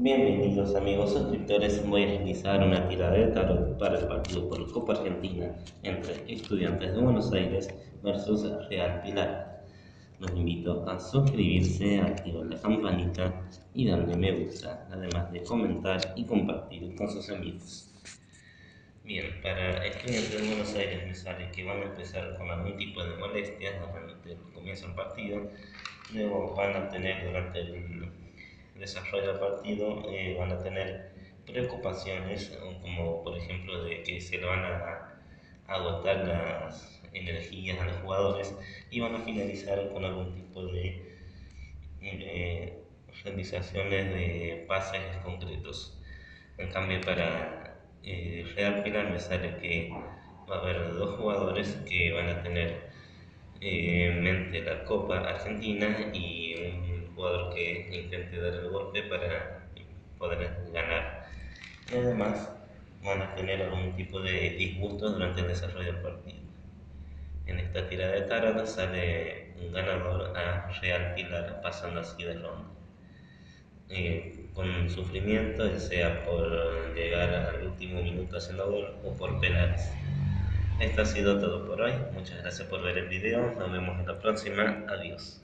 Bienvenidos amigos suscriptores, voy a realizar una tirada de tarot para el partido por Copa Argentina entre Estudiantes de Buenos Aires versus Real Pilar. Los invito a suscribirse, activar la campanita y darle me gusta, además de comentar y compartir con sus amigos. Bien, para Estudiantes de Buenos Aires me sale que van a empezar con algún tipo de molestias durante el comienzo del partido, luego van a tener durante el desarrollo del partido eh, van a tener preocupaciones, como por ejemplo de que se le van a agotar las energías a los jugadores y van a finalizar con algún tipo de eh, realizaciones de pases concretos. En cambio, para eh, Real Pilar me sale que va a haber dos jugadores que van a tener en mente la Copa Argentina y un jugador que intente dar el golpe para poder ganar. Y además van a tener algún tipo de disgusto durante el desarrollo del partido. En esta tirada de tarot sale un ganador a Real Pilar pasando así de ronda. Eh, con sufrimiento, ya sea por llegar al último minuto haciendo gol o por penales. Esto ha sido todo por hoy. Muchas gracias por ver el video. Nos vemos en la próxima. Adiós.